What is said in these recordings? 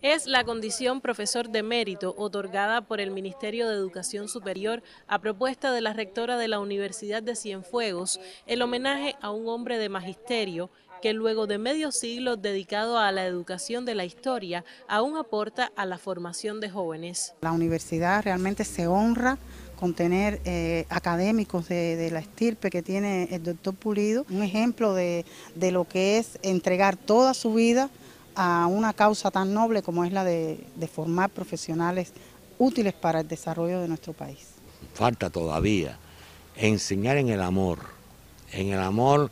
Es la condición profesor de mérito otorgada por el Ministerio de Educación Superior a propuesta de la rectora de la Universidad de Cienfuegos, el homenaje a un hombre de magisterio que luego de medio siglo dedicado a la educación de la historia, aún aporta a la formación de jóvenes. La universidad realmente se honra con tener eh, académicos de, la estirpe que tiene el doctor Pulido, un ejemplo de, de lo que es entregar toda su vida a una causa tan noble como es la de, formar profesionales útiles para el desarrollo de nuestro país. Falta todavía enseñar en el amor, en el amor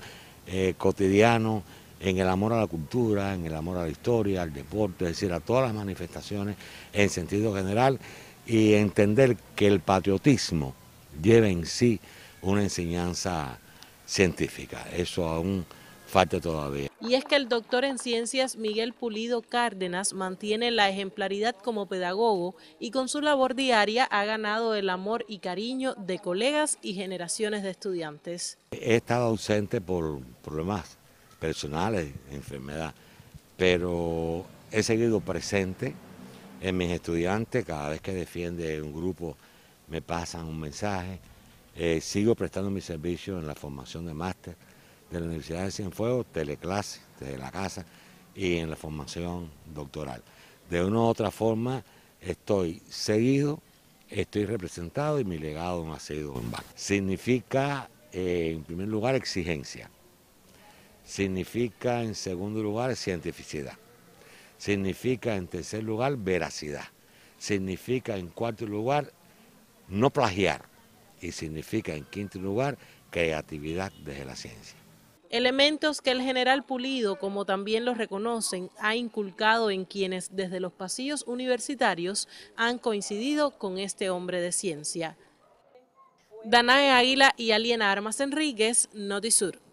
eh, cotidiano, en el amor a la cultura, en el amor a la historia, al deporte, es decir, a todas las manifestaciones en sentido general y entender que el patriotismo lleva en sí una enseñanza científica. Eso aún falta todavía. Y es que el doctor en ciencias Miguel Pulido Cárdenas mantiene la ejemplaridad como pedagogo y con su labor diaria ha ganado el amor y cariño de colegas y generaciones de estudiantes. He estado ausente por problemas personales, enfermedad, pero he seguido presente en mis estudiantes, cada vez que defiende un grupo me pasan un mensaje, eh, sigo prestando mi servicio en la formación de máster, de la Universidad de Cienfuegos, teleclase desde la casa y en la formación doctoral. De una u otra forma estoy seguido, estoy representado y mi legado no ha sido en vano. Significa, eh, en primer lugar, exigencia. Significa, en segundo lugar, cientificidad. Significa, en tercer lugar, veracidad. Significa, en cuarto lugar, no plagiar. Y significa, en quinto lugar, creatividad desde la ciencia. Elementos que el general Pulido, como también lo reconocen, ha inculcado en quienes desde los pasillos universitarios han coincidido con este hombre de ciencia. Danae Águila y Aliena Armas Enríquez, Notisur.